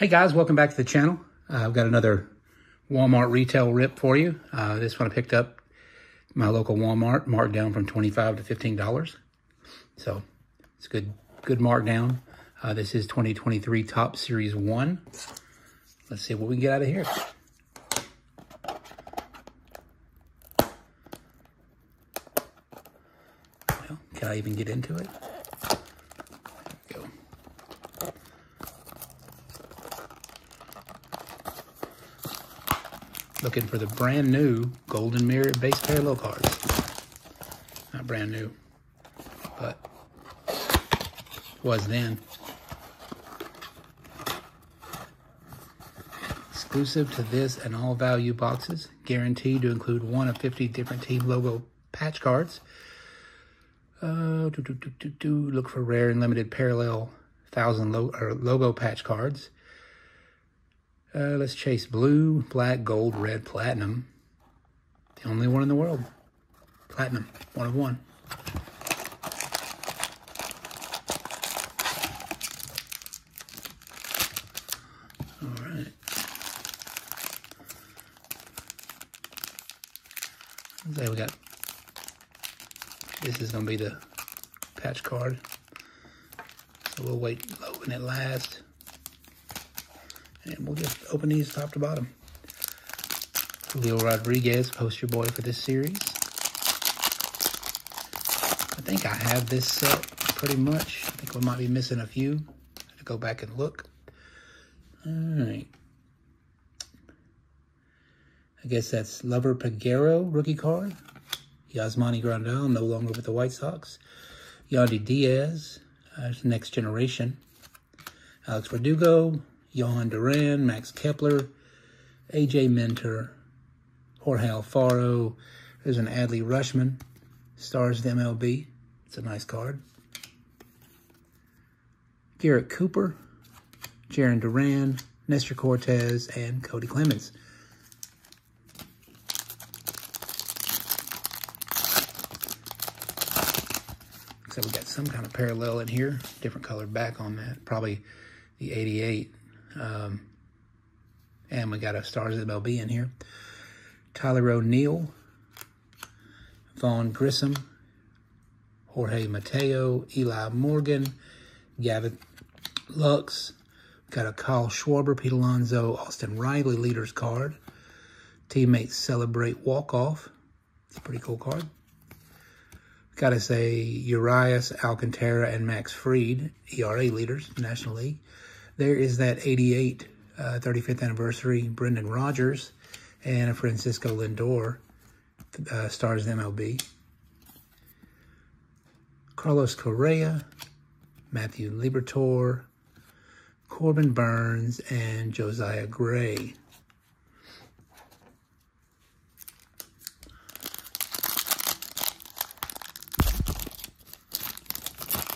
Hey guys, welcome back to the channel. Uh, I've got another Walmart retail rip for you. Uh, this one I picked up my local Walmart, marked down from 25 to $15. So it's good, good markdown. Uh, this is 2023 Topps Series 1. Let's see what we can get out of here. Well, can I even get into it? Looking for the brand new Golden Mirror base parallel cards. Not brand new, but was then. Exclusive to this and all value boxes, guaranteed to include one of 50 different team logo patch cards. Uh, do, do, do, do, do. Look for rare and limited parallel thousand lo or logo patch cards. Uh, let's chase blue, black, gold, red, platinum. The only one in the world. Platinum, one of one. All right. So we got, this is going to be the patch card. So we'll wait when it lasts. And we'll just open these top to bottom. Julio Rodriguez, poster boy for this series. I think I have this set pretty much. I think we might be missing a few. to go back and look. All right. I guess that's Liover Peguero rookie card. Yasmani Grandal, no longer with the White Sox. Yandy Diaz, uh, next generation. Alex Verdugo, Jhoan Duran, Max Kepler, AJ Minter, Jorge Alfaro. There's an Adley Rutschman. stars the MLB. It's a nice card. Garrett Cooper, Jarren Duran, Nestor Cortes, and Cody Clemens. So we got some kind of parallel in here, different colored back on that. Probably the 88 um, and we got a Stars MLB in here. Tyler O'Neill, Vaughn Grissom, Jorge Mateo, Eli Morgan, Gavin Lux. Got a Kyle Schwarber, Pete Alonso, Austin Riley leaders card. Teammates celebrate walk-off. It's a pretty cool card. Got to say Urias, Alcantara, and Max Fried, ERA leaders, National League. There is that 88 uh, 35th anniversary Brendan Rodgers and a Francisco Lindor uh, stars MLB. Carlos Correa, Matthew Liberatore, Corbin Burnes, and Josiah Gray.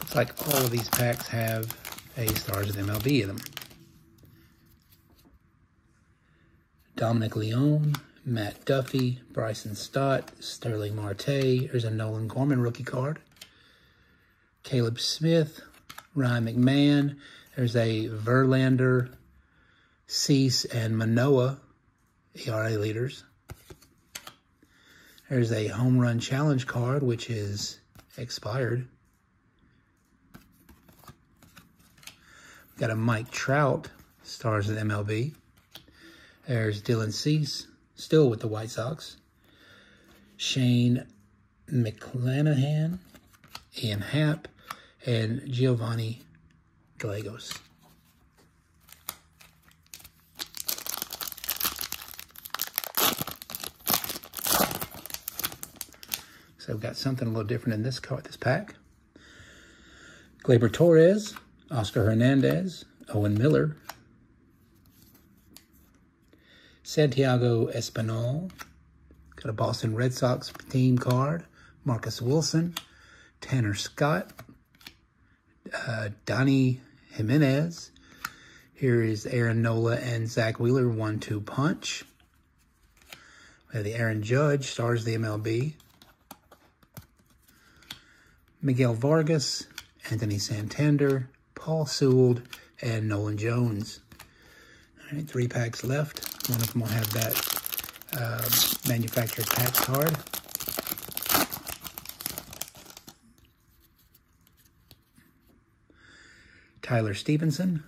Looks like all of these packs have a stars of MLB in them. Dominic Leone, Matt Duffy, Bryson Stott, Starling Marte. There's a Nolan Gorman rookie card. Caleb Smith, Ryan McMahon. There's a Verlander, Cease, and Manoah ERA leaders. There's a home run challenge card, which is expired. Got a Mike Trout, stars in MLB. There's Dylan Cease, still with the White Sox. Shane McClanahan, Ian Happ, and Giovanny Gallegos. So we've got something a little different in this this pack. Gleyber Torres, Oscar Hernandez, Owen Miller, Santiago Espinal, got a Boston Red Sox team card, Marcus Wilson, Tanner Scott, uh, Donnie Jimenez. Here is Aaron Nola and Zack Wheeler, one-two punch. We have the Aaron Judge, stars the MLB. Miguel Vargas, Anthony Santander, Paul Sewald, and Nolan Jones. All right, three packs left. One of them will have that uh, manufactured patch card. Tyler Stephenson,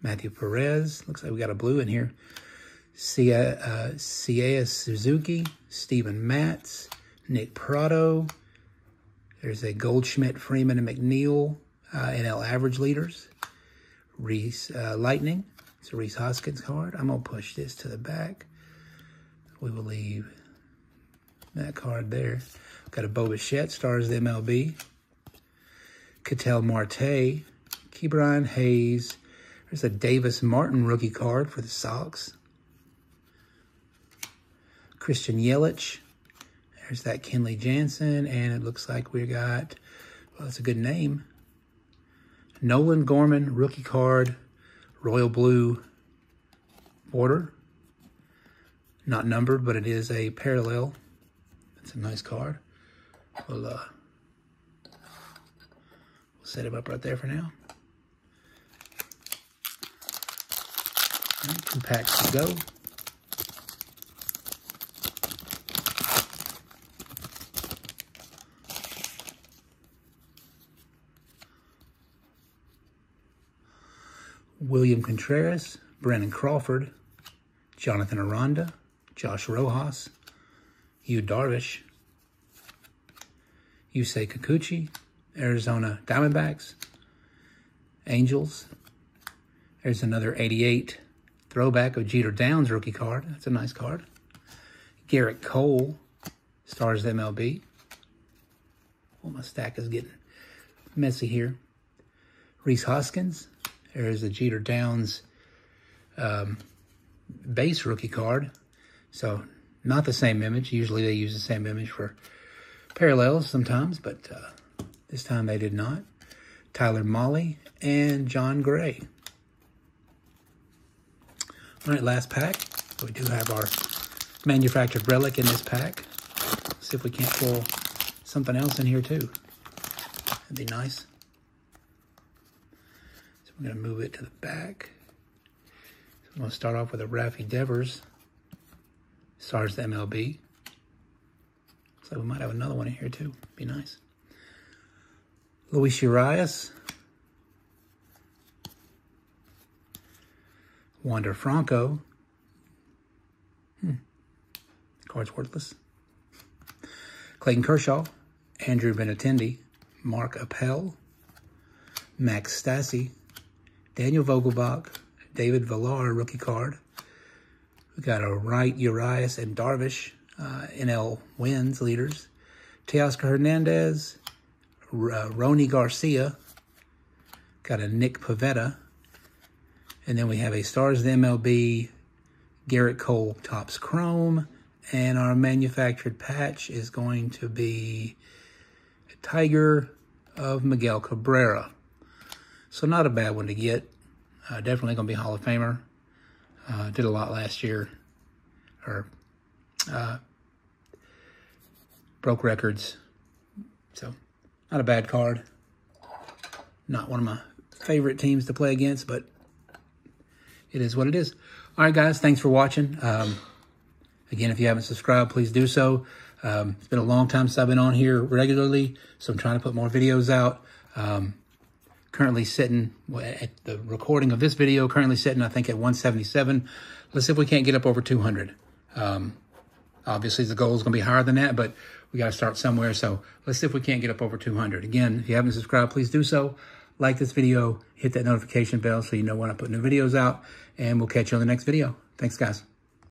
Matthew Perez. Looks like we got a blue in here. Sia, uh, Suzuki, Steven Matz, Nick Pratto. There's a Goldschmidt, Freeman, and McNeil uh, NL average leaders. Reese uh, Lightning. It's a Rhys Hoskins card. I'm going to push this to the back. We will leave that card there. Got a Bo Bichette, stars the MLB. Ketel Marte, Ke'Bryan Hayes. There's a Davis Martin rookie card for the Sox. Christian Yelich. There's that Kenley Jansen. And it looks like we got, well, that's a good name. Nolan Gorman, rookie card, royal blue border. Not numbered, but it is a parallel. It's a nice card. We'll, uh, we'll set him up right there for now. Two packs to go. William Contreras, Brandon Crawford, Jonathan Aranda, Josh Rojas, Yu Darvish, Yusei Kikuchi, Arizona Diamondbacks, Angels. There's another 88 throwback of Jeter Downs rookie card. That's a nice card. Gerrit Cole, stars MLB. Oh, my stack is getting messy here. Rhys Hoskins, there's the Jeter Downs um, base rookie card. So not the same image. Usually they use the same image for parallels sometimes, but uh, this time they did not. Tyler Mahle and Jon Gray. All right, last pack. We do have our manufactured relic in this pack. See if we can't pull something else in here too. That'd be nice. I'm to move it to the back. So I'm to start off with a Rafi Devers. Stars the MLB. So we might have another one in here too. Be nice. Luis Urias. Wander Franco. Hmm. Card's worthless. Clayton Kershaw. Andrew Benintendi. Mark Appel. Max Stassi. Daniel Vogelbach, David Villar, rookie card. We got a Wright, Urias, and Darvish, uh, NL wins leaders. Teoscar Hernandez, uh, Rony Garcia, got a Nick Pivetta. and then we have a Stars MLB, Gerrit Cole Topps Chrome, and our manufactured patch is going to be a Tiger of Miguel Cabrera. So not a bad one to get. Uh, definitely going to be Hall of Famer. Uh, did a lot last year. Or uh, broke records. So not a bad card. Not one of my favorite teams to play against, but it is what it is. All right, guys, thanks for watching. Um, again, if you haven't subscribed, please do so. Um, it's been a long time since I've been on here regularly, so I'm trying to put more videos out. Um, currently sitting at the recording of this video, currently sitting, I think, at 177. Let's see if we can't get up over 200. Um, obviously, the goal is going to be higher than that, but we got to start somewhere. So let's see if we can't get up over 200. Again, if you haven't subscribed, please do so. Like this video, hit that notification bell so you know when I put new videos out, and we'll catch you on the next video. Thanks, guys.